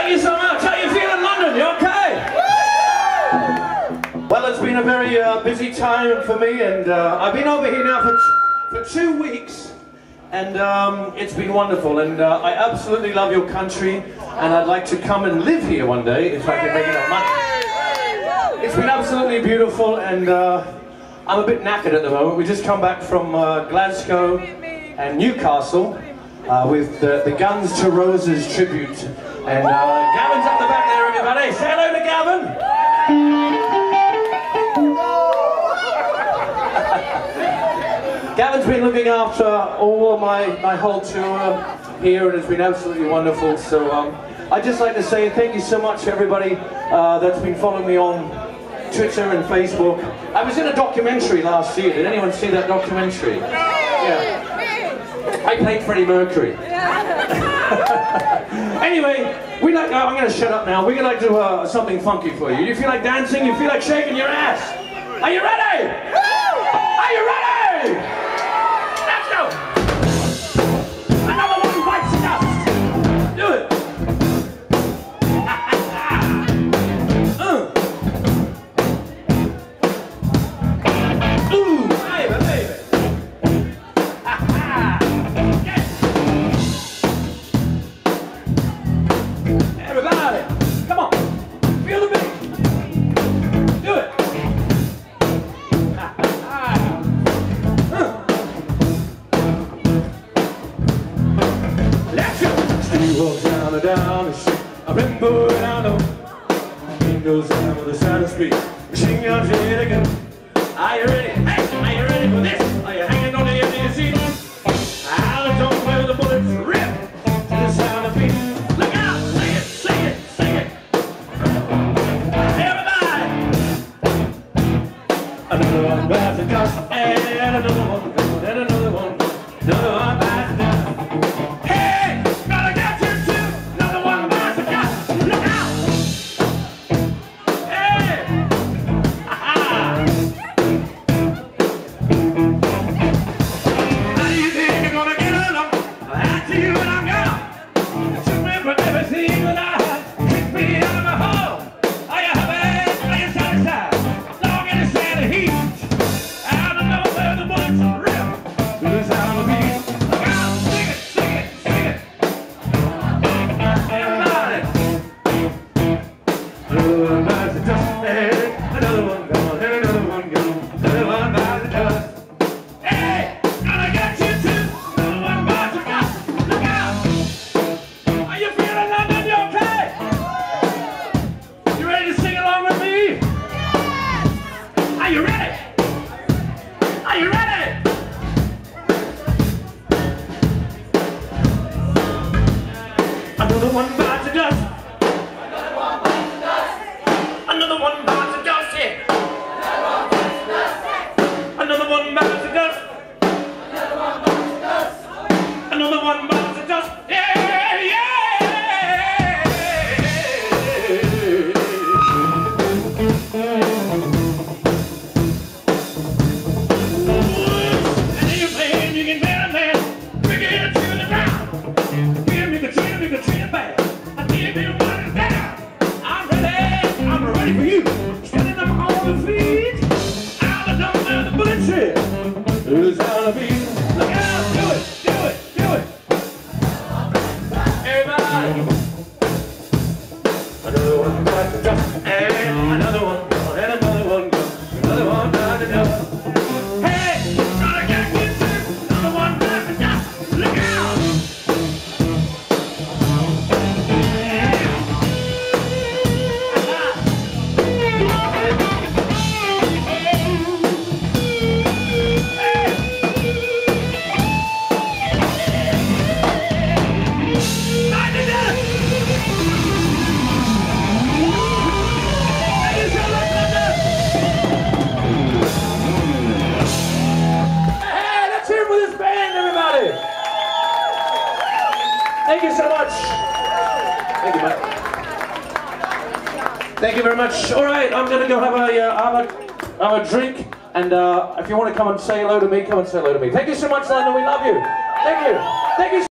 Thank you so much. How you feeling, London? You okay? Well, it's been a very uh, busy time for me, and uh, I've been over here now for, for two weeks, and um, it's been wonderful, and uh, I absolutely love your country, and I'd like to come and live here one day if I can make enough money. It's been absolutely beautiful, and uh, I'm a bit knackered at the moment. We just come back from uh, Glasgow and Newcastle uh, with the, the Guns N' Roses tribute, and uh, Gavin's up the back there, everybody. Say hello to Gavin. Gavin's been looking after all of my, my whole tour here and it's been absolutely wonderful. So um, I'd just like to say thank you so much to everybody uh, that's been following me on Twitter and Facebook. I was in a documentary last year. Did anyone see that documentary? Yeah. I played Freddie Mercury. anyway, we like. Uh, I'm going to shut up now. We're going to do uh, something funky for you. You feel like dancing? You feel like shaking your ass? Are you ready? Are you ready? Steve walks down and down the street. A rainbow down the windows down on the side of the street. Machine guns ready to go. Are Are you feeling London? Okay? You ready to sing along with me? Are you ready one bites the dust. Yeah, yeah. And you playing, you can bear a man. Bring it to the ground. Give me the treat, me the treat bad. I give you money down. I'm ready, I'm ready for you. Standing up on the feet. I don't know the bullets hit. Who's gonna be? Thank you so much. Thank you. Thank you very much. All right, I'm gonna go have a uh, have a have a drink, and uh, if you want to come and say hello to me, come and say hello to me. Thank you so much, London. We love you. Thank you. Thank you.